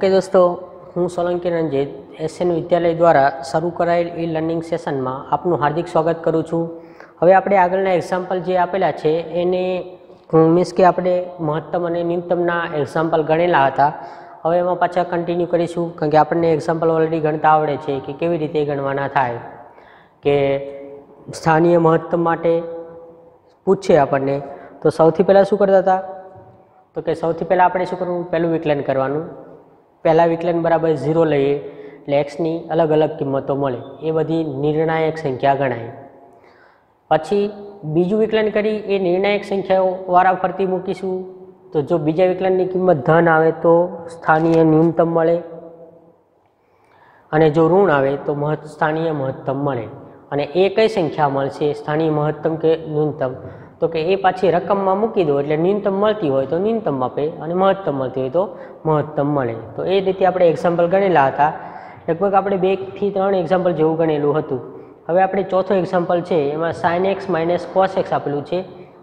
Okay દોસ્તો, હું Solanki Ranjit SN વિદ્યાલય દ્વારા શરૂ કરાયેલ ઈ લર્નિંગ સેશનમાં આપનું હાર્દિક સ્વાગત કરું છું. હવે આપણે આગળના એક્ઝામ્પલ જે આપેલા છે, એને મીન્સ કે આપણે મહત્તમ અને ન્યૂનતમના એક્ઝામ્પલ ગણેલા હતા. હવે એમાં પાછા કન્ટિન્યુ કરીશું, કારણ કે આપણને એક્ઝામ્પલ ઓલરેડી ગણતા આવડે છે કે કેવી રીતે ગણવાના થાય. કે સ્થાનીય મહત્તમ માટે પૂછે આપણને. તો સૌથી પહેલાં શું કરતા હતા? તો કે સૌથી પહેલાં આપણે શું કરવું? પહેલું વિકલન કરવાનું. પહેલાં વિકલન બરાબર ઝીરો લઈએ, એટલે એક્સની અલગ અલગ કિંમતો મળે. એ બધી નિર્ણાયક સંખ્યા ગણાય. પછી બીજું વિકલન કરી, એ નિર્ણાયક સંખ્યાઓ વારા ફરતી મૂકીશું. તો જો બીજા વિકલનની કિંમત ધન આવે તો સ્થાનીય ન્યૂનતમ મળે. અને જો ઋણ આવે તો સ્થાનીય મહત્તમ મળે. અને એ કઈ સંખ્યા મળશે? સ્થાનીય મહત્તમ કે ન્યૂનતમ? તો કે એ પાછી રકમમાં મૂકી દો એટલે ન્યૂનતમ મળતી હોય તો ન્યૂનતમ આપે અને મહત્તમ મળતી હોય તો મહત્તમ મળે. તો એ રીતે આપણે એક્ઝામ્પલ ગણેલા હતા. લગભગ આપણે બેથી ત્રણ એક્ઝામ્પલ જેવું ગણેલું હતું. હવે આપણે ચોથો એક્ઝામ્પલ છે, એમાં sine x minus cos x આપેલું છે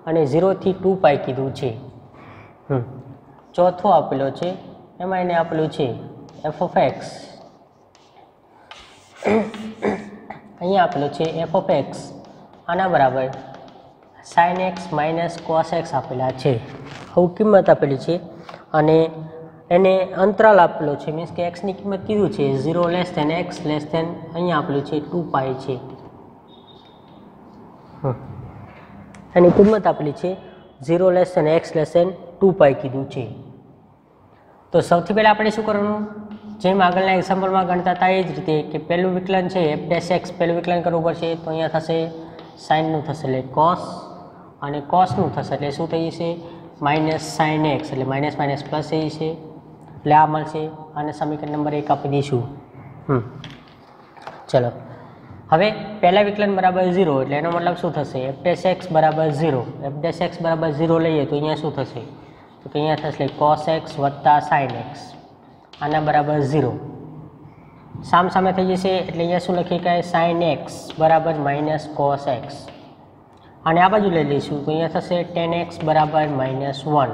અને ઝીરોથી ટુ પાઈ કીધું છે. ચોથો આપેલો છે, એમાં એને આપેલું છે એફ ઓફ એક્સ અહીંયા આપેલું છે એફ ઓફ એક્સ આના બરાબર sine x minus cos x આપેલા છે. આવું કિંમત આપેલી છે અને એને અંતરાલ આપેલો છે. મીન્સ કે એક્સની કિંમત કીધું છે. Zero less than x less than અહીંયા આપેલું છે. ટુ પાય છે. એની કિંમત આપેલી છે. Zero less than x less than two pi કીધું છે. તો સૌથી પહેલાં આપણે શું કરવાનું? જેમ આગળના એક્ઝામ્પલમાં ગણતા હતા એ જ રીતે કે પહેલું વિકલન છે. એફ ડેસ એક્સ પહેલું વિકલન કરવું પડશે. તો અહીંયા થશે સાઇનનું થશે એટલે કોસ અને કોસનું થશે. એટલે શું થઈ જશે? માઇનસ સાઇન એક્સ એટલે માઇનસ માઇનસ પ્લસ થઈ જશે. એટલે આ મળશે. અને સમીકરણ નંબર એક આપી દઈશું. હમ. ચલો. હવે પહેલા વિકલન બરાબર ઝીરો એટલે એનો મતલબ શું થશે? એફ ડેશ એક્સ બરાબર ઝીરો એફ ડેશ એક્સ બરાબર ઝીરો લઈએ તો અહીંયા શું થશે? તો કે અહીંયા થશે કોસ એક્સ વત્તા સાઇન એક્સ આના બરાબર ઝીરો સામ સામે થઈ જશે, એટલે અહીંયા શું લખીએ કે સાઇન એક્સ બરાબર માઇનસ કોસ એક્સ અને આ બાજુ લઈ લઈશું. તો અહીંયા થશે ટેન એક્સ બરાબર માઇનસ વન.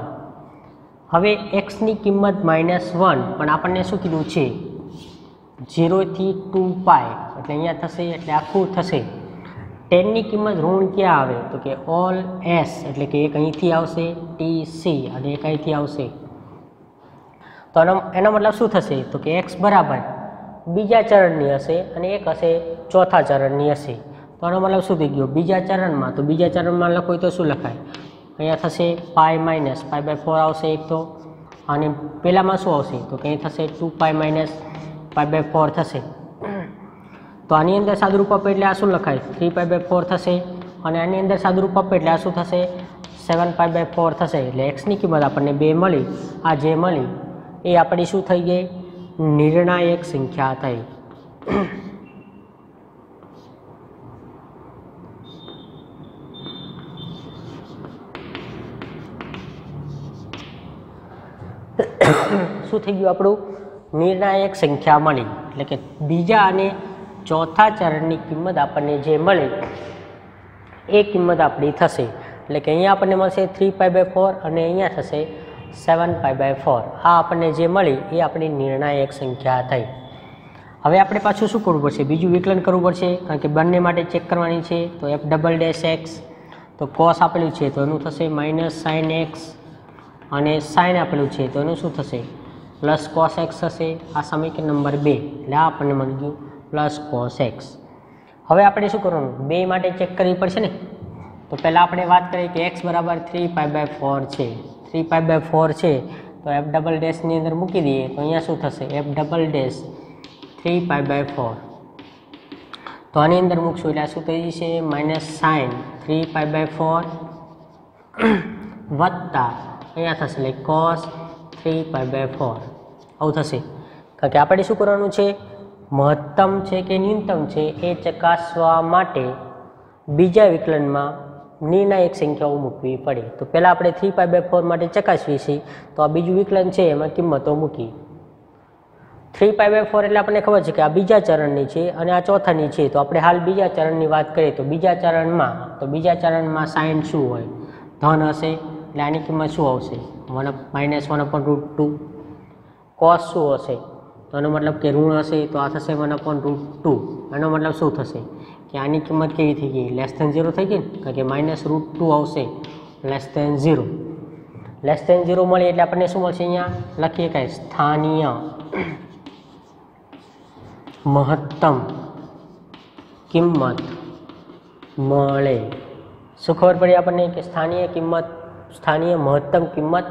હવે એક્સની કિંમત માઇનસ વન, પણ આપણને શું કીધું છે? ઝીરોથી ટુ પાય. એટલે અહીંયા થશે, એટલે આખું થશે. ટેનની કિંમત ઋણ ક્યાં આવે? તો કે ઓલ એસ, એટલે કે એક અહીંથી આવશે, ટી સી, અને એક અહીંથી આવશે. તો એનો એનો મતલબ શું થશે? તો કે એક્સ બરાબર બીજા ચરણની હશે અને એક હશે ચોથા ચરણની હશે. તો મતલબ શું થઈ ગયો. બીજા ચરણમાં તો બીજા ચરણમાં લખો તો શું લખાય? અહીંયા થશે pi minus pi by four આવશે એક તો. અને પહેલાંમાં શું આવશે? તો કંઈ થશે two pi minus pi by four થશે. તો આની અંદર સાદુરૂપ આપે એટલે આ શું લખાય? થ્રી પાય બાય ફોર થશે. અને આની અંદર સાદુરૂપ આપે એટલે આ શું થશે? સેવન પાય બાય ફોર થશે. એટલે એક્સની કિંમત આપણને બે મળી. આ જે મળી, એ આપણી શું થઈ ગઈ? નિર્ણાયક સંખ્યા થઈ. શું થઈ ગયું આપણું? નિર્ણાયક સંખ્યા મળી. એટલે કે બીજા અને ચોથા ચરણની કિંમત આપણને જે મળે, એ કિંમત આપણી થશે. એટલે કે અહીંયા આપણને મળશે થ્રી પાઈ બાય ફોર અને અહીંયા થશે સેવન પાઈ બાય ફોર આ આપણને જે મળી, એ આપણી નિર્ણાયક સંખ્યા થઈ. હવે આપણે પાછું શું કરવું પડશે? બીજું વિકલન કરવું પડશે, કારણ કે બંને માટે ચેક કરવાની છે. તો એફ ડબલ ડેશ એક્સ તો કોસ આપેલું છે, તો એનું થશે માઇનસ સાઇન એક્સ અને સાઇન આપેલું છે, તો એનું શું થશે? પ્લસ કોસ એક્સ થશે આ સમીકરણ નંબર બે, એટલે આ આપણને મળી ગયું પ્લસ કોસ એક્સ હવે આપણે શું કરવાનું? બે માટે ચેક કરવી પડશે ને? તો પહેલાં આપણે વાત કરીએ કે એક્સ બરાબર થ્રી પાઈ બાય ફોર છે. થ્રી પાઈ બાય ફોર છે, તો એફ ડબલ ડેશની અંદર મૂકી દઈએ, તો અહીંયા શું થશે? F double dash three pi by four તો આની અંદર મૂકશું, એટલે શું થઈ જશે? Minus sine three pi by four વત્તા અહીંયા થશે એટલે cos three pi by four આવું થશે. કારણ કે આપણે શું કરવાનું છે? મહત્તમ છે કે ન્યૂનતમ છે એ ચકાસવા માટે બીજા વિકલનમાં નિર્ણાયક સંખ્યાઓ મૂકવી પડે. તો પહેલાં આપણે થ્રી પાય બાય ફોર માટે ચકાસીએ છીએ. તો આ બીજું વિકલન છે, એમાં કિંમતો મૂકી થ્રી પાય બાય ફોર એટલે આપણને ખબર છે કે આ બીજા ચરણની છે અને આ ચોથાની છે. તો આપણે હાલ બીજા ચરણની વાત કરીએ તો બીજા ચરણમાં, તો બીજા ચરણમાં સાઇન શું હોય? ધન હશે. એટલે આની કિંમત શું આવશે? One minus one upon root two cos શું હશે? તો એનો મતલબ કે ઋણ હશે, તો આ થશે વન અપોન રૂટ ટુ એનો મતલબ શું થશે? કે આની કિંમત કેવી થઈ ગઈ? લેસ ધેન ઝીરો થઈ ગઈ ને? કારણ કે માઇનસ રૂટ ટુ આવશે less than zero less than zero મળે એટલે આપણને શું મળશે અહીંયા? લખીએ કાંઈ સ્થાનીય મહત્તમ કિંમત મળે. શું ખબર પડી આપણને કે સ્થાનીય કિંમત સ્થાનીય મહત્તમ કિંમત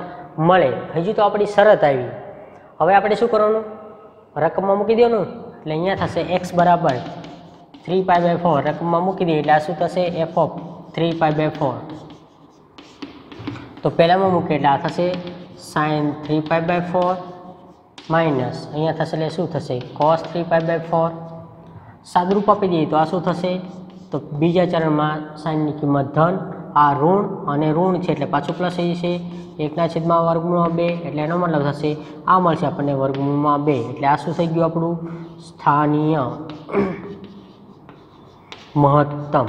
મળે. હજી તો આપણી શરત આવી. હવે આપણે શું કરવાનું? રકમમાં મૂકી દેવાનું. એટલે અહીંયા થશે એક્સ બરાબર થ્રી પાય બાય ફોર રકમમાં મૂકી દઈએ એટલે આ શું થશે? F of three pi by four તો પહેલાંમાં મૂકીએ એટલે આ થશે sine three pi by four minus અહીંયા થશે એટલે શું થશે? Cos three pi by four સાદરૂપ આપી દઈએ તો આ શું થશે? તો બીજા ચરણમાં સાઇનની કિંમત ધન આ ઋણ અને ઋણ છે એટલે પાછું પ્લસ થઈ જશે એકના છેદમાં વર્ગમૂળમાં બે એટલે એનો મતલબ થશે, આ મળશે આપણને વર્ગમૂળમાં બે. એટલે આ શું થઈ ગયું આપણું? સ્થાનીય મહત્તમ.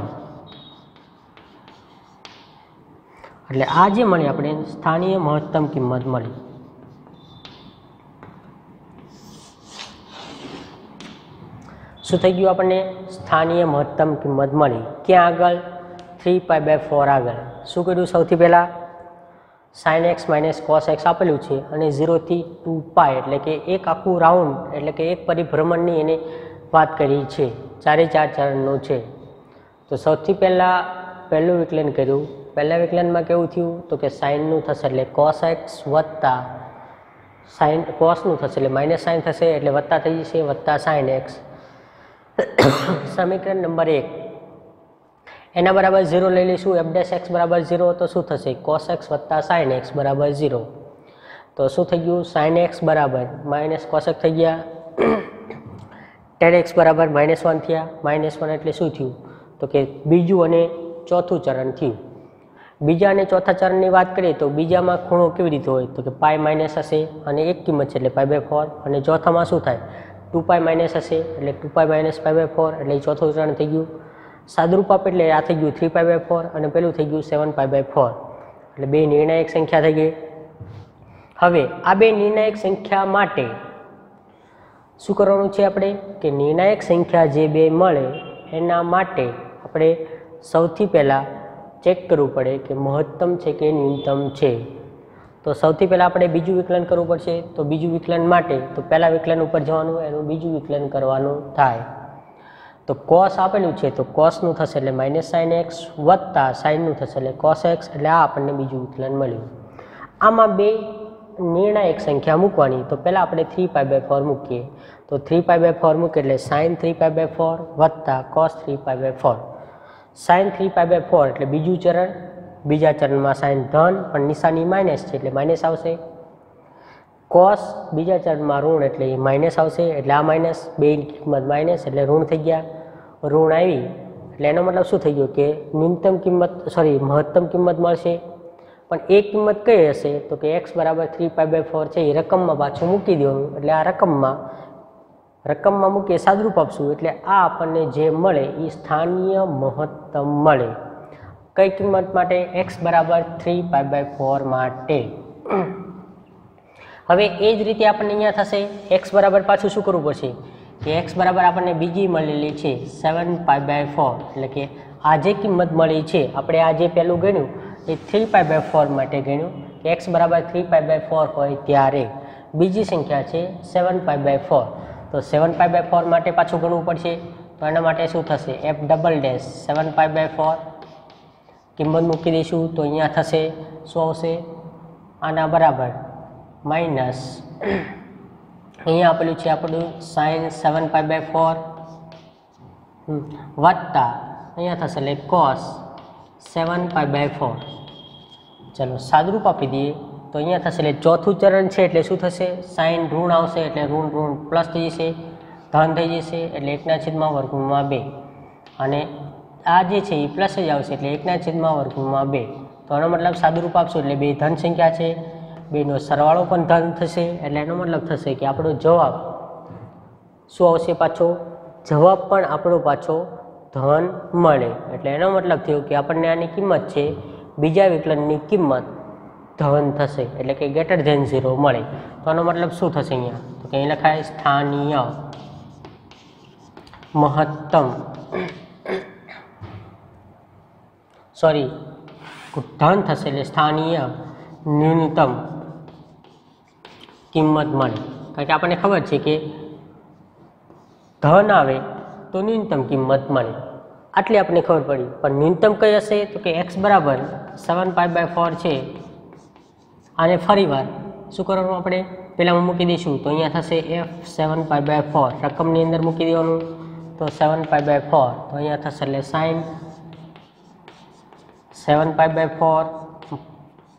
એટલે આ જે મળી આપણે, સ્થાનીય મહત્તમ કિંમત મળી. શું થઈ ગયું આપણને? સ્થાનીય મહત્તમ કિંમત મળી. ક્યાં આગળ? થ્રી પાય બાય ફોર આગળ. શું કર્યું? સૌથી પહેલાં sine x minus cos x આપેલું છે અને ઝીરોથી ટુ પાય એટલે કે એક આખું રાઉન્ડ એટલે કે એક પરિભ્રમણની એને વાત કરી છે. ચારે ચાર ચરણનું છે. તો સૌથી પહેલાં, પહેલું વિકલન કર્યું. પહેલાં વિકલનમાં કેવું થયું? તો કે સાઇનનું થશે એટલે કોસ એક્સ વત્તા સાઇન કોસનું થશે એટલે માઇનસ સાઇન થશે એટલે વત્તા થઈ જશે વત્તા સાઇન એક્સ સમીકરણ નંબર એક. એના બરાબર ઝીરો લઈ લઈશું. એફ ડેશ એક્સ બરાબર ઝીરો તો શું થશે? કોસ એક્સ વત્તા સાઇન એક્સ બરાબર ઝીરો તો શું થઈ ગયું? સાઇન એક્સ બરાબર માઇનસ કોસેક થઈ ગયા. ટેન એક્સ બરાબર માઇનસ વન થયા. માઇનસ વન એટલે શું થયું? તો કે બીજું અને ચોથું ચરણ થયું. બીજા અને ચોથા ચરણની વાત કરીએ તો બીજામાં ખૂણો કેવી રીતે હોય? તો કે પાય માઇનસ હશે અને એક કિંમત છે એટલે પાય બાય ફોર અને ચોથામાં શું થાય? ટુ પાય માઇનસ હશે એટલે two pi minus pi by four એટલે ચોથું ચરણ થઈ ગયું. સાદરૂપ આપે એટલે આ થઈ ગયું થ્રી પાય બાય ફોર અને પેલું થઈ ગયું સેવન પાય બાય ફોર એટલે બે નિર્ણાયક સંખ્યા થઈ ગઈ. હવે આ બે નિર્ણાયક સંખ્યા માટે શું કરવાનું છે આપણે? કે નિર્ણાયક સંખ્યા જે બે મળે એના માટે આપણે સૌથી પહેલાં ચેક કરવું પડે કે મહત્તમ છે કે ન્યૂનતમ છે. તો સૌથી પહેલાં આપણે બીજું વિકલન કરવું પડશે. તો બીજું વિકલન માટે તો પહેલાં વિકલન ઉપર જવાનું, એનું બીજું વિકલન કરવાનું થાય. તો કોસ આપેલું છે તો કોસનું થશે એટલે માઇનસ સાઇન એક્સ વત્તા સાઇનનું થશે એટલે કોસ એક્સ એટલે આ આપણને બીજું વિકલન મળ્યું. આમાં બે નિર્ણાયક સંખ્યા મૂકવાની. તો પહેલાં આપણે થ્રી પાય બાય ફોર મૂકીએ. તો થ્રી પાય બાય ફોર મૂકીએ એટલે sine three pi by four વત્તા cos three pi by four sine three pi by four એટલે બીજું ચરણ. બીજા ચરણમાં સાઇન ધન, પણ નિશાની માઇનસ છે એટલે માઇનસ આવશે. કોસ બીજા ચરણમાં ઋણ એટલે એ માઇનસ આવશે. એટલે આ માઇનસ બે કિંમત માઇનસ એટલે ઋણ થઈ ગયા. ઋણ આવી. એટલે એનો મતલબ શું થઈ ગયો કે ન્યૂનતમ કિંમત સોરી મહત્તમ કિંમત મળશે. પણ એ કિંમત કઈ હશે? તો કે એક્સ બરાબર થ્રી પાઈ બાય ફોર છે, એ રકમમાં પાછું મૂકી દેવાનું. એટલે આ રકમમાં રકમમાં મૂકીએ, સાદરૂપ આપશું. એટલે આ આપણને જે મળે, એ સ્થાનીય મહત્તમ મળે. કઈ કિંમત માટે? એક્સ બરાબર થ્રી પાઈ બાય ફોર માટે. હવે એ જ રીતે આપણને અહીંયા થશે. એક્સ બરાબર પાછું શું કરવું પડશે? કે એક્સ બરાબર આપણને બીજી મળેલી છે સેવન પાઈ બાય ફોર એટલે કે આ જે કિંમત મળી છે, આપણે આ જે પહેલું ગણ્યું, એ થ્રી પાઈ બાય ફોર માટે ગણ્યું. કે એક્સ બરાબર થ્રી પાઈ બાય ફોર હોય ત્યારે બીજી સંખ્યા છે સેવન પાઈ બાય ફોર તો સેવન પાઈ બાય ફોર માટે પાછું ગણવું પડશે. તો એના માટે શું થશે? F double dash seven pi by four કિંમત મૂકી દઈશું તો અહીંયા થશે. શું આવશે? આના બરાબર માઇનસ અહીંયા આપેલું છે આપણું sine seven pi by four વત્તા, અહીંયા થશે એટલે cos seven pi by four ચલો, સાદરૂપ આપી દઈએ. તો અહીંયા થશે એટલે ચોથું ચરણ છે એટલે શું થશે? સાઇન ઋણ આવશે એટલે ઋણ ઋણ પ્લસ થઈ જશે. ધન થઈ જશે એટલે એકના છેદમાં વર્ગમાં બે. અને આ જે છે એ પ્લસ જ આવશે એટલે એકના છેદમાં વર્ગમાં બે. તો આનો મતલબ સાદુરૂપ આપશો એટલે બે ધન સંખ્યા છે. બેનો સરવાળો પણ ધન થશે એટલે એનો મતલબ થશે કે આપણો જવાબ શું આવશે પાછો? જવાબ પણ આપણો પાછો ધન મળે. એટલે એનો મતલબ થયો કે આપણને આની કિંમત છે, બીજા વિકલનની કિંમત ધન થશે. એટલે કે ગ્રેટર ધેન ઝીરો મળે. તો આનો મતલબ શું થશે અહીંયા? તો કે અહીં લખાય સ્થાનીય મહત્તમ. સોરી ધન થશે એટલે સ્થાનીય ન્યૂનતમ. કિંમત મળે. કારણ કે આપણને ખબર છે કે ધન આવે તો ન્યૂનતમ કિંમત મળે. આટલી આપણને ખબર પડી. પણ ન્યૂનતમ કઈ હશે? તો કે એક્સ બરાબર સેવન પાઈ બાય ફોર છે. આને ફરીવાર શું કરવાનું આપણે? પહેલાં મૂકી દઈશું. તો અહીંયા થશે f seven pi by four રકમની અંદર મૂકી દેવાનું. તો સેવન પાઈ બાય ફોર તો અહીંયા થશે એટલે sine seven pi by four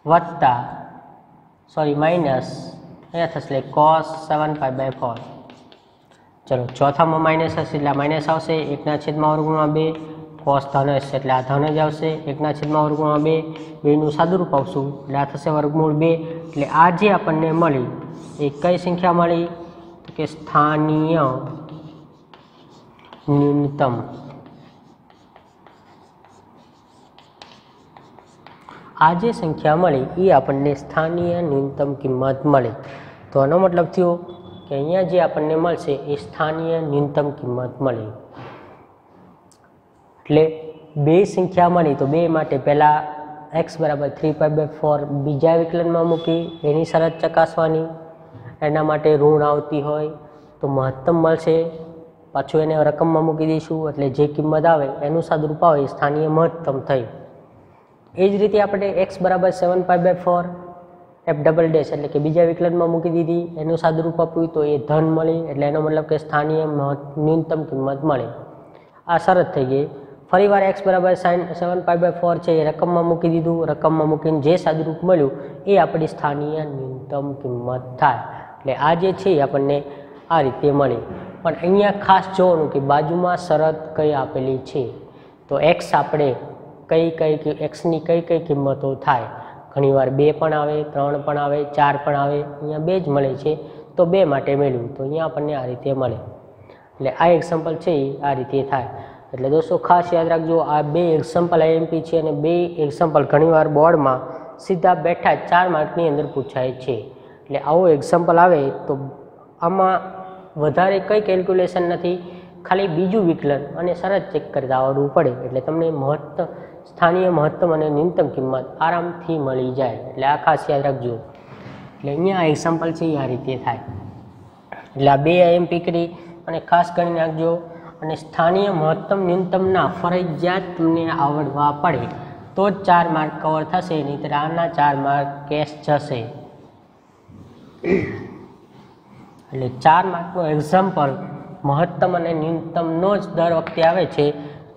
વત્તા સોરી માઇનસ અહીંયા થશે એટલે cos seven pi by four ચલો ચોથામાં માઇનસ હશે એટલે માઇનસ આવશે, એકના છેદમાં વર્ગમાં બે કોસ ધન હશે એટલે આ ધન જ આવશે, એકના છેદમાં વર્ગમાં બે, બેનું સાદુરૂપ આવશું એટલે આ થશે વર્ગમૂળ બે, એટલે આ જે આપણને મળી, એ કઈ સંખ્યા મળી? તો કે સ્થાનીય ન્યૂનતમ. આ જે સંખ્યા મળી, એ આપણને સ્થાનીય ન્યૂનતમ કિંમત મળે. તો આનો મતલબ થયો કે અહીંયા જે આપણને મળશે એ સ્થાનીય ન્યૂનતમ કિંમત મળી. એટલે બે સંખ્યા મળી તો બે માટે પહેલાં એક્સ બરાબર થ્રી પાઈ બાય ફોર બીજા વિકલનમાં મૂકી, એની શરત ચકાસવાની. એના માટે ઋણ આવતી હોય તો મહત્તમ મળશે. પાછું એને રકમમાં મૂકી દઈશું, એટલે જે કિંમત આવે એનું સાદરૂપ આવે સ્થાનીય મહત્તમ થઈ. એ જ રીતે આપણે એક્સ બરાબર seven pi by four f double dash એટલે કે બીજા વિકલનમાં મૂકી દીધી, એનું સાદુરૂપ આપ્યું તો એ ધન મળી, એટલે એનો મતલબ કે સ્થાનીય ન્યૂનતમ કિંમત મળે. આ શરત થઈ ગઈ. ફરીવાર એક્સ બરાબર sine seven pi by four છે, એ રકમમાં મૂકી દીધું. રકમમાં મૂકીને જે સાદુરૂપ મળ્યું, એ આપણી સ્થાનીય ન્યૂનતમ કિંમત થાય. એટલે આ જે છે એ આપણને આ રીતે મળી. પણ અહીંયા ખાસ જોવાનું કે બાજુમાં શરત કઈ આપેલી છે? તો એક્સ આપણે કઈ કઈ એક્સની કઈ કઈ કિંમતો થાય. ઘણીવાર બે પણ આવે, ત્રણ પણ આવે, ચાર પણ આવે, અહીંયા બે જ મળે છે, તો બે માટે મેળવ્યું. તો અહીંયા આપણને આ રીતે મળે. એટલે આ એક્ઝામ્પલ છે એ આ રીતે થાય. એટલે દોસ્તો, ખાસ યાદ રાખજો, આ બે એક્ઝામ્પલ આઈએમપી છે અને બે એક્ઝામ્પલ ઘણીવાર બોર્ડમાં સીધા બેઠા ચાર માર્કની અંદર પૂછાય છે. એટલે આવો એક્ઝામ્પલ આવે તો આમાં વધારે કંઈ કેલ્ક્યુલેશન નથી, ખાલી બીજું વિકલન અને સરસ ચેક કરતા આવડવું પડે. એટલે તમને મહત્તમ સ્થાનીય મહત્તમ અને ન્યૂનતમ કિંમત આરામથી મળી જાય. એટલે આ ખાસ યાદ રાખજો. એટલે અહીંયા એક્ઝામ્પલ છે આ રીતે થાય. એટલે આ બે એમ કરી અને ખાસ કરી નાખજો અને સ્થાનીય મહત્તમ, ન્યૂનતમના ફરજિયાત તમને આવડવા પડે તો જ ચાર માર્ક કવર થશે, નહીંતર આના ચાર માર્ક કેશ જશે. એટલે ચાર માર્કનું એક્ઝામ્પલ મહત્તમ અને ન્યૂનતમનો જ દર વખતે આવે છે.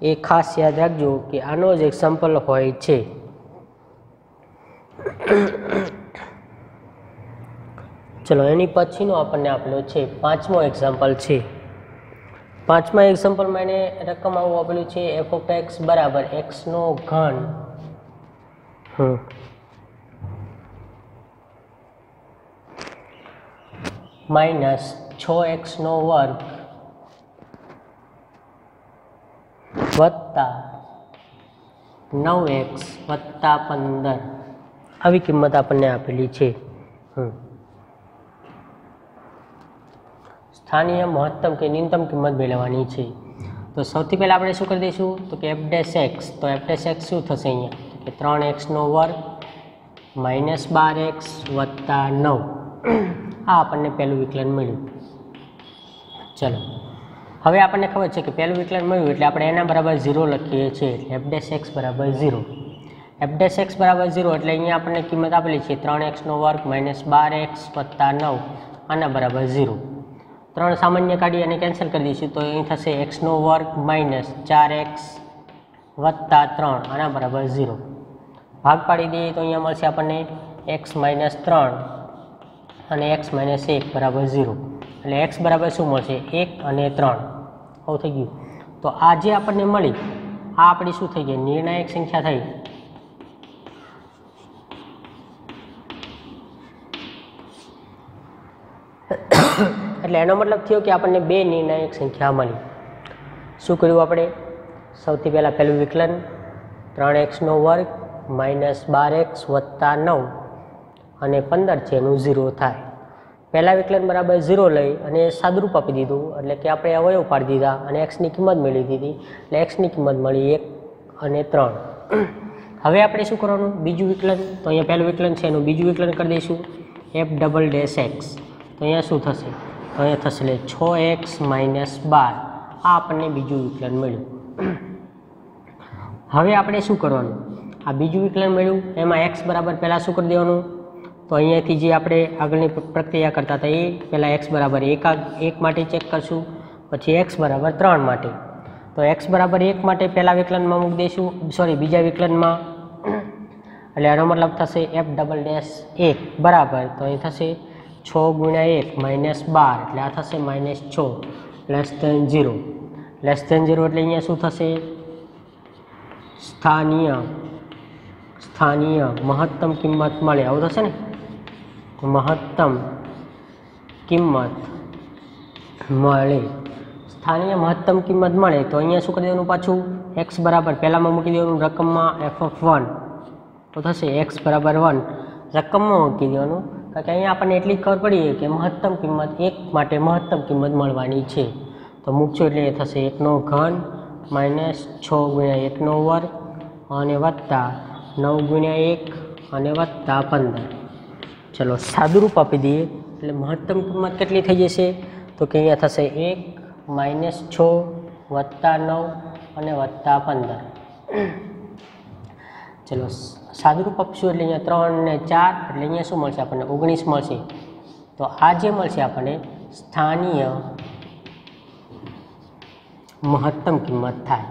એ ખાસ યાદ રાખજો કે આનો જ એક્ઝામ્પલ હોય છે. ચલો, એની પછીનો આપણને આપેલો છે, પાંચમો એક્ઝામ્પલ છે. પાંચમા એક્ઝામ્પલમાં એને રકમ આવું આપેલું છે એફ ઓફ એક્સ બરાબર એક્સનો ઘન. માઇનસ છ એક્સનો વર્ગ. વત્તા નવ એક્સ વત્તા પંદર. આવી કિંમત આપણને આપેલી છે. સ્થાનીય મહત્તમ કે ન્યૂનતમ કિંમત મેળવવાની છે. તો સૌથી પહેલાં આપણે શું કરી દઈશું? તો કે એફ ડેસ એક્સ. તો એફ ડેસ એક્સ શું થશે અહીંયા? કે ત્રણ એક્સનો વર્ગ માઇનસ બાર એક્સ વત્તા નવ. આ આપણને પહેલું વિકલન મળ્યું. ચલો. હવે આપણને ખબર છે કે પહેલું વિકલન મળ્યું એટલે આપણે એના બરાબર ઝીરો લખીએ છીએ એટલે એફ ડેશ એક્સ બરાબર ઝીરો એફ ડેશ એક્સ બરાબર ઝીરો એટલે અહીંયા આપણને કિંમત આપેલી છે ત્રણ એક્સનો વર્ગ માઇનસ બાર એક્સ વત્તા નવ આના બરાબર ઝીરો ત્રણ સામાન્ય કાઢી અને કેન્સલ કરી દઈશું તો અહીં થશે એક્સનો વર્ગ માઇનસ ચાર એક્સ વત્તા ત્રણ આના બરાબર ઝીરો ભાગ પાડી દઈએ તો અહીંયા મળશે આપણને એક્સ માઇનસ ત્રણ અને એક્સ માઇનસ એક બરાબર ઝીરો એટલે એક્સ બરાબર શું મળશે? એક અને ત્રણ. આવું થઈ ગયું. તો આ જે આપણને મળી, આ આપણી શું થઈ ગઈ? નિર્ણાયક સંખ્યા થઈ. એટલે એનો મતલબ થયો કે આપણને બે નિર્ણાયક સંખ્યા મળી. શું કર્યું આપણે? સૌથી પહેલાં પહેલું વિકલન, ત્રણ એક્સનો વર્ગ, માઇનસ બાર એક્સ વત્તા નવ. અને પંદર છે, એનું ઝીરો થાય. પહેલા વિકલન બરાબર ઝીરો લઈ અને સાદરૂપ આપી દીધું. એટલે કે આપણે અવયવ પાડી દીધા અને એક્સની કિંમત મેળવી દીધી. એટલે એક્સની કિંમત મળી એક અને ત્રણ. હવે આપણે શું કરવાનું? બીજું વિકલન. તો અહીંયા પહેલું વિકલન છે, એનું બીજું વિકલન કરી દઈશું. એફ ડબલ ડેશ એક્સ તો અહીંયા શું થશે? તો અહીંયા થશે એટલે છ એક્સ માઇનસ બાર. આ આપણને બીજું વિકલન મળ્યું. હવે આપણે શું કરવાનું? આ બીજું વિકલન મળ્યું. એમાં એક્સ બરાબર પહેલાં શું કરી દેવાનું? તો અહીંયાથી જે આપણે આગળની પ્રક્રિયા કરતા હતા, એ પહેલાં એક્સ બરાબર એક એક માટે ચેક કરશું, પછી એક્સ બરાબર ત્રણ માટે. તો એક્સ બરાબર એક માટે પહેલાં વિકલનમાં મૂકી દઈશું સોરી બીજા વિકલનમાં. એટલે આનો મતલબ થશે એફ ડબલ ડેશ એક બરાબર, તો અહીં થશે છ ગુણ્યા એક માઇનસ બાર, એટલે આ થશે માઇનસ છ less than zero less than zero એટલે અહીંયા શું થશે? સ્થાનીય સ્થાનીય મહત્તમ કિંમત મળે, આવું થશે ને? મહત્તમ કિંમત મળે. સ્થાનીય મહત્તમ કિંમત મળે તો અહીંયા શું કરી દેવાનું પાછું? એક્સ બરાબર પહેલાંમાં મૂકી દેવાનું રકમમાં એફ ઓફ વન તો થશે એક્સ બરાબર વન રકમમાં મૂકી દેવાનું. કારણ કે અહીંયા આપણને એટલી ખબર પડી કે મહત્તમ કિંમત એક માટે મહત્તમ કિંમત મળવાની છે. તો મૂકશો એટલે એ થશે એકનો ઘન માઇનસ છ ગુણ્યા એકનો વર્ગ અને વત્તા નવ ગુણ્યા એક અને વત્તા પંદર. ચલો સાદુરૂપ આપી દઈએ. એટલે મહત્તમ કિંમત કેટલી થઈ જશે? તો કે અહીંયા થશે એક માઇનસ છ વત્તા નવ અને વત્તા પંદર. ચલો સાદુરૂપ આપશું એટલે અહીંયા ત્રણ ને ચાર, એટલે અહીંયા શું મળશે આપણને? ઓગણીસ મળશે. તો આ જે મળશે આપણને, સ્થાનીય મહત્તમ કિંમત થાય.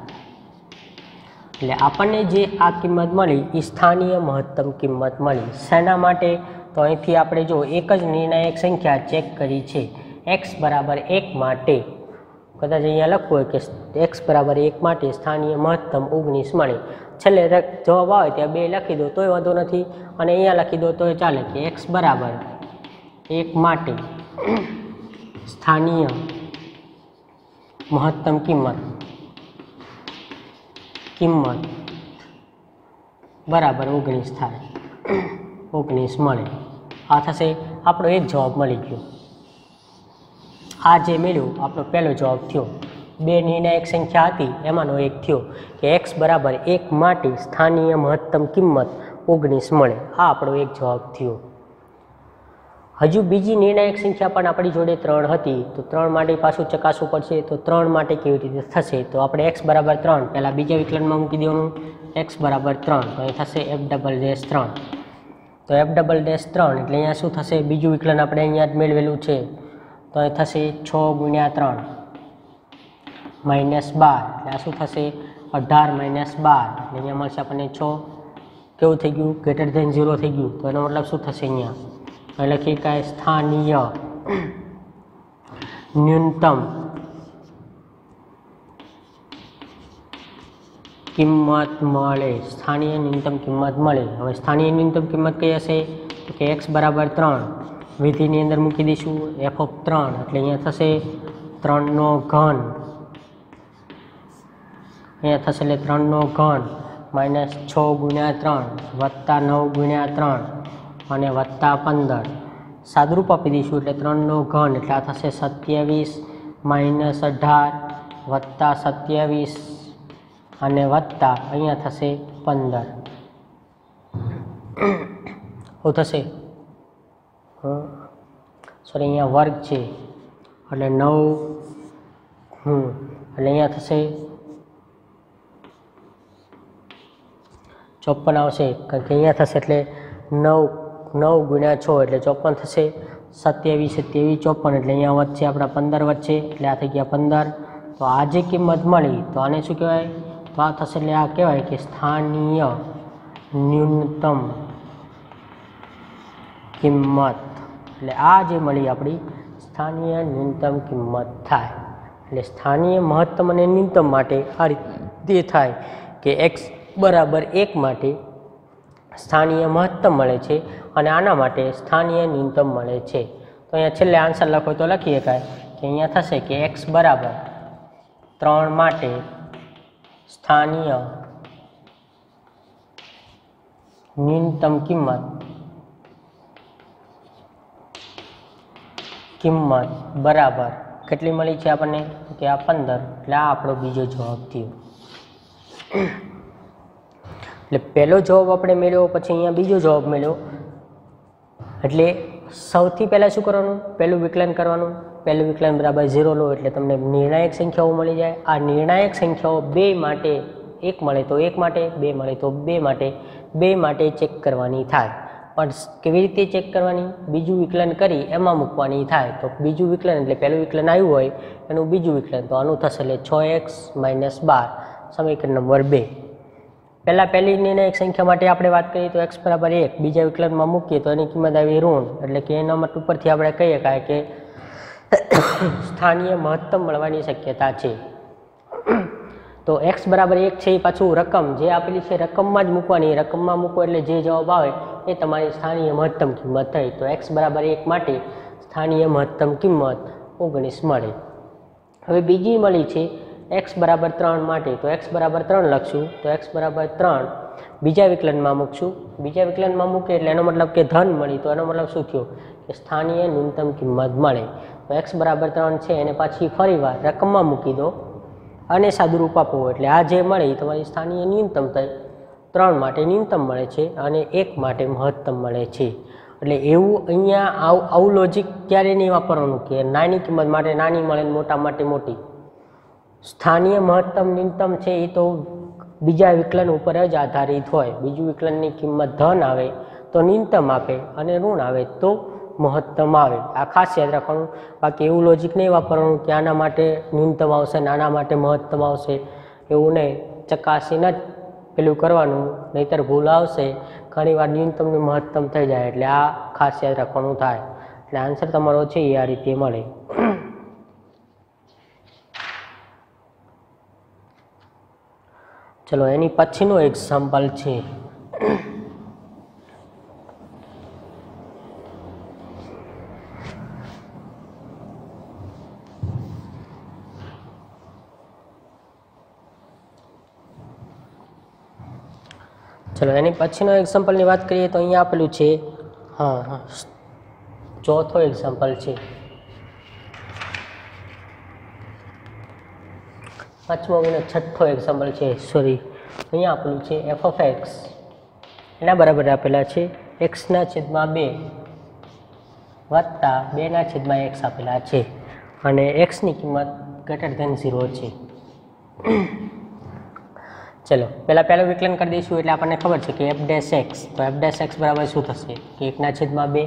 એટલે આપણને જે આ કિંમત મળી, એ સ્થાનીય મહત્તમ કિંમત મળી. શેના માટે? તો અહીંથી આપણે જો એક જ નિર્ણાયક સંખ્યા ચેક કરી છે એક્સ બરાબર એક માટે. કદાચ અહીંયા લખવું હોય કે એક્સ બરાબર એક માટે સ્થાનીય મહત્તમ ઓગણીસ મળે. છેલ્લે જવાબ આવે ત્યાં બે લખી દો, તોય વાંધો નથી. અને અહીંયા લખી દો, તોય ચાલે કે એક્સ બરાબર એક માટે સ્થાનીય મહત્તમ કિંમત કિંમત બરાબર ઓગણીસ થાય. ઓગણીસ મળે. આ થશે, આપણો એક જવાબ મળી ગયો. આ જે મેળ્યું, આપણો પહેલો જવાબ થયો. બે નિર્ણાયક સંખ્યા હતી, એમાંનો એક થયો કે એક્સ બરાબર એક માટે સ્થાનીય મહત્તમ કિંમત ઓગણીસ મળે. આ આપણો એક જવાબ થયો. હજુ બીજી નિર્ણાયક સંખ્યા પણ આપણી જોડે ત્રણ હતી, તો ત્રણ માટે પાછું ચકાસવું પડશે, તો ત્રણ માટે કેવી રીતે થશે? તો આપણે એક્સ બરાબર ત્રણ, પહેલાં બીજા વિકલનમાં મૂકી દેવાનું. એક્સ બરાબર ત્રણ, તો એ થશે એફ ડબલ ડેસ ત્રણ. તો એફ ડબલ ડેશ ત્રણ, એટલે અહીંયા શું થશે? બીજું વિકલન આપણે અહીંયા જ મેળવેલું છે. તો એ થશે છ ગુણ્યા ત્રણ માઇનસ બાર. એટલે આ શું થશે? અઢાર માઇનસ બાર. એટલે અહીંયા મળશે આપણને છ. કેવું થઈ ગયું? ગ્રેટર ધેન ઝીરો થઈ ગયું. તો એનો મતલબ શું થશે અહીંયા? લખી કાંઈ સ્થાનીય ન્યૂનતમ કિંમત મળે. સ્થાનીય ન્યૂનતમ કિંમત મળે. હવે સ્થાનીય ન્યૂનતમ કિંમત કઈ હશે? તો કે એક્સ બરાબર ત્રણ. વિધિની અંદર મૂકી દઈશું. એફ ઓફ ત્રણ. એટલે અહીંયા થશે ત્રણનો ઘન. અહીંયા થશે એટલે ત્રણનો ઘન. માઇનસ છ ગુણ્યા ત્રણ. વત્તા નવ ગુણ્યા ત્રણ. અને વત્તા પંદર. સાદરૂપ આપી દઈશું એટલે ત્રણનો ઘન. એટલે આ થશે સત્યાવીસ માઇનસ અઢાર વત્તા સત્યાવીસ અને વત્તા અહીંયા થશે પંદર. શું થશે? સોરી અહીંયા વર્ગ છે. એટલે નવ, હમ. એટલે અહીંયા થશે ચોપન આવશે. કારણ કે અહીંયા થશે એટલે નવ નવ ગુણ્યા છ એટલે ચોપન થશે. સત્યાવીસ સત્યાવીસ, ચોપન એટલે અહીંયા વચ્ચે આપણા પંદર વચ્ચે એટલે આ થઈ ગયા પંદર. તો આ જે કિંમત મળી, તો આને શું કહેવાય? તો થશે એટલે આ કહેવાય કે સ્થાનીય ન્યૂનતમ કિંમત. એટલે આ જે મળી આપણી સ્થાનીય ન્યૂનતમ કિંમત થાય. એટલે સ્થાનીય મહત્તમ અને ન્યૂનતમ માટે આ રીતે થાય કે એક્સ બરાબર એક માટે સ્થાનીય મહત્તમ મળે છે અને આના માટે સ્થાનીય ન્યૂનતમ મળે છે. તો અહીંયા છેલ્લે આન્સર લખો તો લખી શકાય કે અહીંયા થશે કે એક્સ બરાબર ત્રણ માટે સ્થાનીય ન્યૂનતમ કિંમત કિંમત બરાબર કેટલી મળી છે આપણને? કે આ પંદર. એટલે આ આપણો બીજો જવાબ થયો. એટલે પહેલો જવાબ આપણે મેળવ્યો, પછી અહીંયા બીજો જવાબ મેળવ્યો. એટલે સૌથી પહેલાં શું કરવાનું? પહેલું વિકલન કરવાનું. પહેલું વિકલન બરાબર ઝીરો લો એટલે તમને નિર્ણાયક સંખ્યાઓ મળી જાય. આ નિર્ણાયક સંખ્યાઓ બે માટે એક મળે તો એક માટે, બે મળે તો બે માટે બે માટે ચેક કરવાની થાય. પણ કેવી રીતે ચેક કરવાની? બીજું વિકલન કરી એમાં મૂકવાની થાય. તો બીજું વિકલન એટલે પહેલું વિકલન આવ્યું હોય, એનું બીજું વિકલન. તો આનું થશે એટલે છ એક્સ માઇનસ બાર, સમીકરણ નંબર બે. પહેલાં પહેલી નિર્ણાયક સંખ્યા માટે આપણે વાત કરીએ તો એક્સ બરાબર એક. બીજા વિકલનમાં મૂકીએ તો એની કિંમત આવી ઋણ. એટલે કે એના મત ઉપરથી આપણે કહી શકાય કે સ્થાનીય મહત્તમ મળવાની શક્યતા છે. તો એક્સ બરાબર એક છે એ પાછું રકમ. જે આપેલી છે રકમમાં જ મૂકવાની. રકમમાં મૂકો એટલે જે જવાબ આવે એ તમારી સ્થાનીય મહત્તમ કિંમત થઈ. તો એક્સ બરાબર એક માટે સ્થાનીય મહત્તમ કિંમત ઓગણીસ મળે. હવે બીજી મળી છે એક્સ બરાબર ત્રણ માટે. તો એક્સ બરાબર ત્રણ લખશું. તો એક્સ બરાબર ત્રણ. બીજા વિકલનમાં મૂકશું. બીજા વિકલનમાં મૂકે એટલે એનો મતલબ કે ધન મળી. તો એનો મતલબ શું થયો? કે સ્થાનીય ન્યૂનતમ કિંમત મળે. તો એક્સ બરાબર ત્રણ છે, એને પાછી ફરીવાર રકમમાં મૂકી દો. અને સાદુરૂપ આપો, એટલે આ જે મળે એ તમારી સ્થાનીય ન્યૂનતમ થાય. ત્રણ માટે ન્યૂનતમ મળે છે અને એક માટે મહત્તમ મળે છે. એટલે એવું અહીંયા આવું આવું લોજિક ક્યારે નહીં વાપરવાનું કે નાની કિંમત માટે નાની મળે ને મોટા માટે મોટી. સ્થાનીય મહત્તમ, ન્યૂનતમ છે એ તો બીજા વિકલન ઉપર જ આધારિત હોય. બીજું વિકલનની કિંમત ધન આવે તો ન્યૂનતમ આપે અને ઋણ આવે તો મહત્તમ આવે. આ ખાસ યાદ રાખવાનું. બાકી એવું લોજિક નહીં વાપરવાનું કે આના માટે ન્યૂનતમ આવશે નાના માટે મહત્તમ આવશે. એવું નહીં. ચકાસીને જ પેલું કરવાનું. નહીંતર ભૂલ આવશે. ઘણીવાર ન્યૂનતમ ને મહત્તમ થઈ જાય. એટલે આ ખાસ યાદ રાખવાનું થાય. એટલે આન્સર તમારો છે એ આ રીતે મળે. ચલો, એની પછીનું એક્ઝામ્પલ છે. ચલો, એની પછીનો એક્ઝામ્પલની વાત કરીએ તો અહીંયા આપેલું છે. હા હા. ચોથો એક્ઝામ્પલ છે. પાંચમો અને છઠ્ઠો એક્ઝામ્પલ છે. સોરી અહીંયા આપેલું છે એફ ઓફ એક્સ એના બરાબર આપેલા છે. એક્સના છેદમાં બે વત્તા બેના છેદમાં એક્સ આપેલા છે. અને એક્સની કિંમત ગ્રેટર ધેન ઝીરો છે. ચલો, પહેલાં પહેલું વિકલન કરી દઈશું એટલે આપણને ખબર છે કે એફ ડેશ એક્સ તો એફ ડેશ એક્સ બરાબર શું થશે? કે એકના છેદમાં બે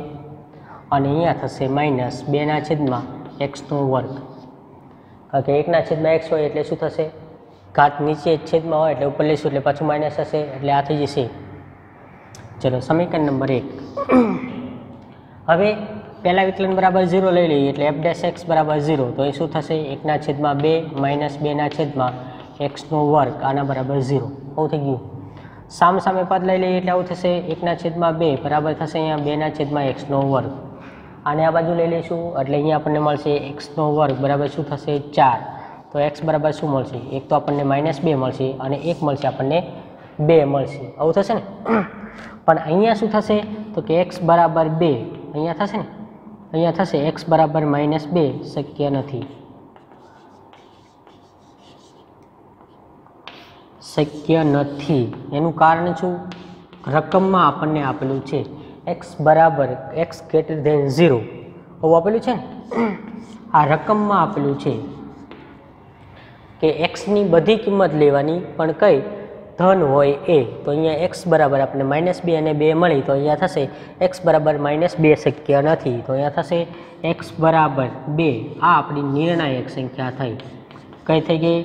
અને અહીંયા થશે માઇનસ બેના છેદમાં એક્સનો વર્ગ. કારણ કે એકના છેદમાં એક્સ હોય એટલે શું થશે? ઘાત નીચે છેદમાં હોય એટલે ઉપર લઈશું એટલે પાછું માઇનસ હશે એટલે આ થઈ જશે. ચલો, સમીકરણ નંબર એક. હવે પહેલાં વિકલન બરાબર ઝીરો લઈ લઈએ એટલે એફ ડેશ એક્સ બરાબર ઝીરો તો એ શું થશે? એકના છેદમાં બે માઇનસ બેના છેદમાં એક્સનો વર્ગ, આના બરાબર ઝીરો. આવું થઈ ગયું. સામ સામે પદ લઈ લઈએ એટલે આવું થશે એકના છેદમાં બે, બરાબર થશે અહીંયા બેના છેદમાં એક્સનો વર્ગ. આને આ બાજુ લઈ લઈશું, એટલે અહીંયા આપણને મળશે એક્સનો વર્ગ, બરાબર શું થશે? ચાર. તો એક્સ બરાબર શું મળશે? એક તો આપણને માઇનસ બે મળશે અને એક મળશે આપણને બે મળશે. આવું થશે ને? પણ અહીંયા શું થશે? તો કે એક્સ બરાબર બે. અહીંયા થશે ને? અહીંયા થશે. એક્સ બરાબર માઇનસ બે. શક્ય નથી. શક્ય નથી. એનું કારણ શું? રકમમાં આપણને આપેલું છે એક્સ બરાબર એક્સ ગ્રેટર ધેન ઝીરો એવું આપેલું છે? ને આ રકમમાં આપેલું છે કે એક્સની બધી કિંમત લેવાની, પણ કઈ? ધન હોય એ. તો અહીંયા એક્સ બરાબર આપણે માઇનસ બે અને બે મળી, તો અહીંયા થશે એક્સ બરાબર માઇનસ બે શક્ય નથી. તો અહીંયા થશે એક્સ બરાબર બે. આ આપણી નિર્ણાયક સંખ્યા થઈ. કઈ થઈ ગઈ?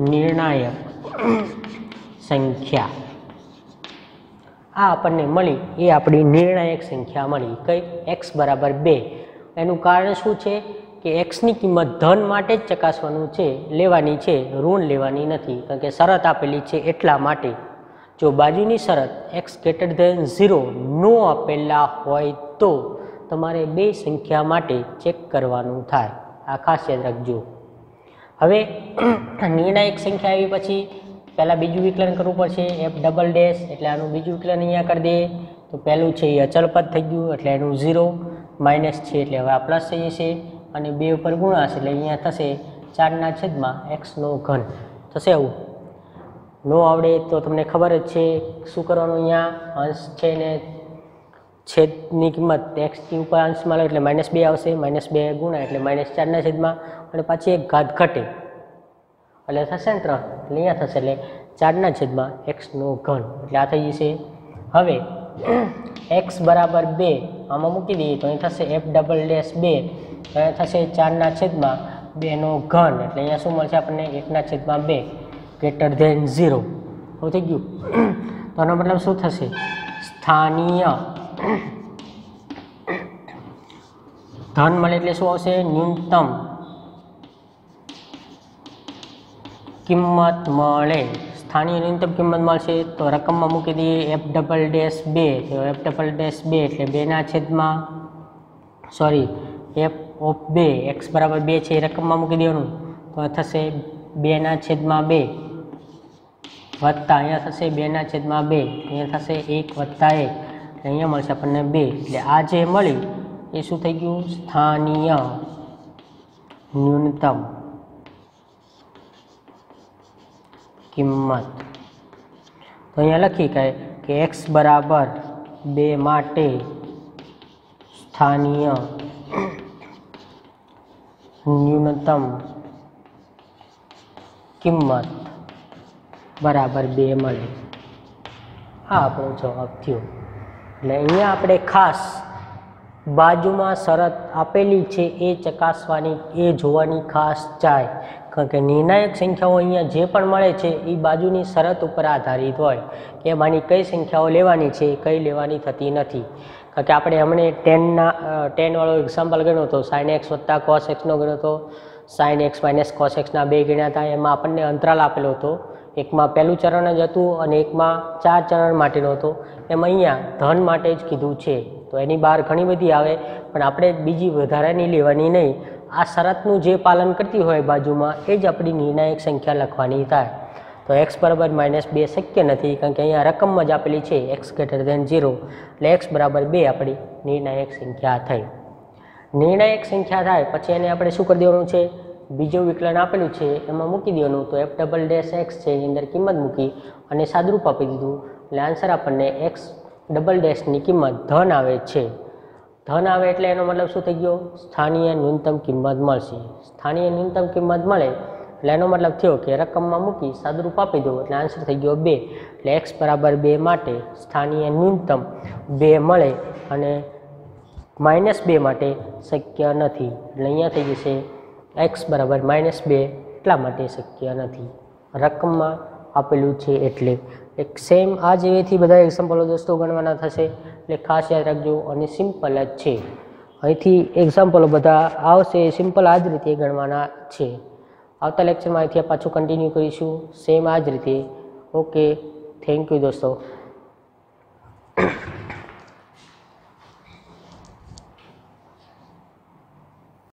નિર્ણાયક સંખ્યા. આ આપણને મળી, એ આપણી નિર્ણાયક સંખ્યા મળી. કઈ? એક્સ બરાબર બે. એનું કારણ શું છે? કે એક્સની કિંમત ધન માટે જ ચકાસવાનું છે, લેવાની છે, ઋણ લેવાની નથી. કારણ કે શરત આપેલી છે એટલા માટે. જો બાજુની શરત એક્સ ગ્રેટર ધેન ઝીરો નો આપેલા હોય તો તમારે બે સંખ્યા માટે ચેક કરવાનું થાય. આ ખાસ યાદ રાખજો. હવે નિર્ણાયક સંખ્યા આવી પછી પહેલાં બીજું વિકલન કરવું પડશે. એફ ડબલ ડેશ એટલે આનું બીજું વિકલન અહીંયા કરી દઈએ તો પહેલું છે એ અચળ પદ થઈ ગયું, એટલે એનું ઝીરો માઇનસ છે, એટલે હવે આ પ્લસ થઈ જશે અને બે ઉપર ગુણાશે, એટલે અહીંયા થશે ચારના છેદમાં એક્સનો ઘન. થશે આવું. નો આવડે તો તમને ખબર જ છે, શું કરવાનું અહીંયા? અંશ છે ને છેદની કિંમત એક્સની ઉપર અંશમાં લો એટલે માઇનસ બે આવશે માઇનસ બે ગુણા એટલે માઇનસ ચારના છેદમાં. અને પાછી એક ઘાત ઘટે. એટલે થશે ને ત્રણ. એટલે અહીંયા થશે એટલે ચારના છેદમાં એક્સનો ઘન. એટલે આ થઈ જશે. હવે એક્સ બરાબર બે આમાં મૂકી દઈએ તો અહીં થશે એફ ડબલ ડેશ બે. અહીંયા થશે ચારના છેદમાં બેનો ઘન. એટલે અહીંયા શું મળશે આપણને? એકના છેદમાં બે. ગ્રેટર ધેન ઝીરો થઈ ગયું. તો આનો મતલબ શું થશે? સ્થાનીય. ધન મળે એટલે શું આવશે? ન્યૂનતમ કિંમત મળે. સ્થાનીય ન્યૂનતમ કિંમત મળશે તો રકમમાં મૂકી દઈએ એફ ડબલ ડેશ બે. એફ ડબલ ડેશ બે એટલે બેના છેદમાં સોરી એફ ઓફ બે એક્સ બરાબર બે છે એ રકમમાં મૂકી દેવાનું. તો થશે બેના છેદમાં બે. વત્તા, અહીંયા થશે બેના છેદમાં બે. અહીંયા થશે એક વત્તા એક. અહીંયા મળશે આપણને બે. એટલે આ જે મળી, એ શું થઈ ગયું? સ્થાનીય ન્યૂનતમ કિંમત. તો અહીંયા લખી કહે કે એક્સ બરાબર બે માટે સ્થાનીય ન્યૂનતમ કિંમત બરાબર બે મળે. આ આપણો જવાબ થયો. એટલે અહીંયા આપણે ખાસ બાજુમાં શરત આપેલી છે એ ચકાસવાની, એ જોવાની ખાસ ચાય. કારણ કે નિર્ણાયક સંખ્યાઓ અહીંયા જે પણ મળે છે, એ બાજુની શરત ઉપર આધારિત હોય કે એમાંની કઈ સંખ્યાઓ લેવાની છે, કઈ લેવાની થતી નથી. કારણ કે આપણે હમણે ટેનના ટેનવાળો એક્ઝામ્પલ ગણ્યો હતો સાઇન એક્સ વત્તા કોસ એક્સનો ગણ્યો હતો સાઇન એક્સ માઇનસ કોસ એક્સના બે ગણ્યા હતા, એમાં આપણને અંતરાલ આપેલો હતો. એકમાં પહેલું ચરણ જ હતું અને એકમાં ચાર ચરણ માટેનો હતો. એમાં અહીંયા ધન માટે જ કીધું છે. તો એની બહાર ઘણી બધી આવે, પણ આપણે બીજી વધારાની લેવાની નહીં. આ શરતનું જે પાલન કરતી હોય બાજુમાં, એ જ આપણી નિર્ણાયક સંખ્યા લખવાની થાય. તો એક્સ બરાબર માઇનસ બે શક્ય નથી, કારણ કે અહીંયા રકમમાં જ આપેલી છે એક્સ ગ્રેટર દેન ઝીરો એટલે એક્સ બરાબર બે આપણી નિર્ણાયક સંખ્યા થઈ. નિર્ણાયક સંખ્યા થાય, પછી એને આપણે શું કરી દેવાનું છે? બીજું વિકલન આપેલું છે, એમાં મૂકી દેવાનું તો એફ ડબલ ડેશ એક્સ છે, એની અંદર કિંમત મૂકી અને સાદરૂપ આપી દીધું. એટલે આન્સર આપણને એક્સ ડબલ ડેશની કિંમત ધન આવે છે. ધન આવે એટલે એનો મતલબ શું થઈ ગયો? સ્થાનીય ન્યૂનતમ કિંમત મળશે. સ્થાનીય ન્યૂનતમ કિંમત મળે એટલે એનો મતલબ થયો કે રકમમાં મૂકી સાદરૂપ આપી દો એટલે આન્સર થઈ ગયો બે. એટલે એક્સ બરાબર બે માટે સ્થાનીય ન્યૂનતમ બે મળે અને માઇનસ બે માટે શક્ય નથી. એટલે અહીંયા થઈ જશે એક્સ બરાબર માઇનસ બે એટલા માટે શક્ય નથી. રકમમાં આપેલું છે એટલે. એક સેમ આ જેવીથી બધા એક્ઝામ્પલો દોસ્તો ગણવાના થશે. એટલે ખાસ યાદ રાખજો અને સિમ્પલ જ છે. અહીંથી એક્ઝામ્પલો બધા આવશે. સિમ્પલ આ જ રીતે ગણવાના છે. આવતા લેક્ચરમાં અહીંથી પાછું કન્ટિન્યુ કરીશું. સેમ આ જ રીતે. ઓકે થેન્ક યુ દોસ્તો.